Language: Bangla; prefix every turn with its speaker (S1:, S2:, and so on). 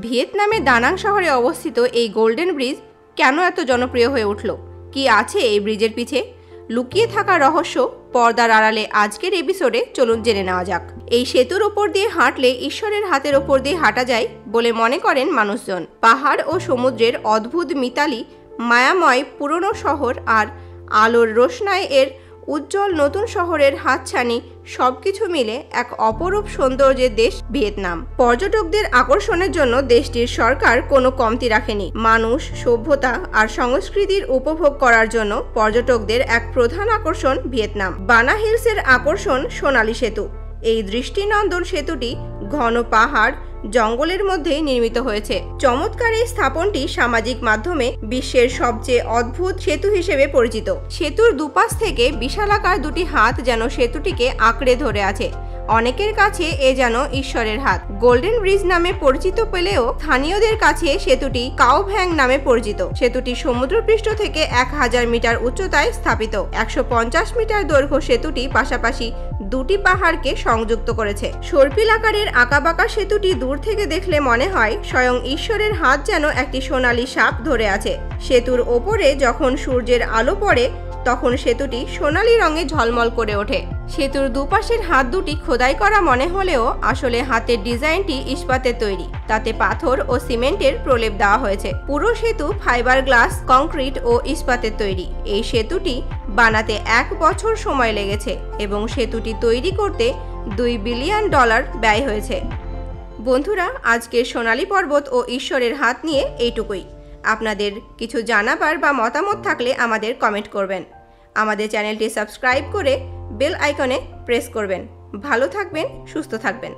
S1: ভিয়েতনামের দানাং শহরে অবস্থিত এই গোল্ডেন ব্রিজ কেন এত জনপ্রিয় হয়ে উঠল? কি আছে এই ব্রিজের পিছে? লুকিয়ে থাকা রহস্য পর্দার আড়ালে আজকের এপিসোডে চলুন জেনে নেওয়া যাক। এই সেতুর ওপর দিয়ে হাঁটলে ঈশ্বরের হাতের ওপর দিয়ে হাঁটা যায় বলে মনে করেন মানুষজন। পাহাড় ও সমুদ্রের অদ্ভুত মিতালি, মায়াময় পুরনো শহর আর আলোর রোশনায় এর উজ্জ্বল নতুন শহরের হাতছানি সবকিছু মিলে এক অপরূপ সৌন্দর্যের দেশ ভিয়েতনাম। পর্যটকদের আকর্ষণের জন্য দেশটির সরকার কোনো কমতি রাখেনি। মানুষ, সভ্যতা আর সংস্কৃতির উপভোগ করার জন্য পর্যটকদের এক প্রধান আকর্ষণ ভিয়েতনাম। বানা হিলসের আকর্ষণ সোনালী সেতু। এই দৃষ্টিনন্দন সেতুটি ঘন পাহাড় জঙ্গলের মধ্যেই নির্মিত হয়েছে। চমৎকার এই স্থাপনটি সামাজিক মাধ্যমে বিশ্বের সবচেয়ে অদ্ভুত সেতু হিসেবে পরিচিত। সেতুর দুপাশ থেকে বিশালাকার দুটি হাত যেন সেতুটিকে আঁকড়ে ধরে আছে। অনেকের কাছে এ যেন ঈশ্বরের হাত। গোল্ডেন ব্রিজ নামে পরিচিত পেলেও স্থানীয়দের কাছে সেতুটি কাউভ্যাং নামে পরিচিত। সেতুটি সমুদ্রপৃষ্ঠ থেকে এক হাজার মিটার উচ্চতায় স্থাপিত। একশো পঞ্চাশ মিটার দৈর্ঘ্য সেতুটি পাশাপাশি দুটি পাহাড়কে সংযুক্ত করেছে। সর্পিল আকারের আঁকাবাঁকা সেতুটি দূর থেকে দেখলে মনে হয় স্বয়ং ঈশ্বরের হাত যেন একটি সোনালী সাপ ধরে আছে। সেতুর ওপরে যখন সূর্যের আলো পড়ে তখন সেতুটি সোনালি রঙে ঝলমল করে ওঠে। সেতুর দুপাশের হাত দুটি খোদাই করা মনে হলেও আসলে হাতের ডিজাইনটি ইস্পাতের তৈরি। তাতে পাথর ও সিমেন্টের প্রলেপ দেওয়া হয়েছে। পুরো সেতু ফাইবার গ্লাস, কংক্রিট ও ইস্পাতের তৈরি। এই সেতুটি বানাতে এক বছর সময় লেগেছে এবং সেতুটি তৈরি করতে দুই বিলিয়ন ডলার ব্যয় হয়েছে। বন্ধুরা, আজকের সোনালী পর্বত ও ঈশ্বরের হাত নিয়ে এইটুকুই। আপনাদের কিছু জানাবার বা মতামত থাকলে আমাদের কমেন্ট করবেন। আমাদের চ্যানেলটি সাবস্ক্রাইব করে বেল আইকনে প্রেস করবেন। ভালো থাকবেন, সুস্থ থাকবেন।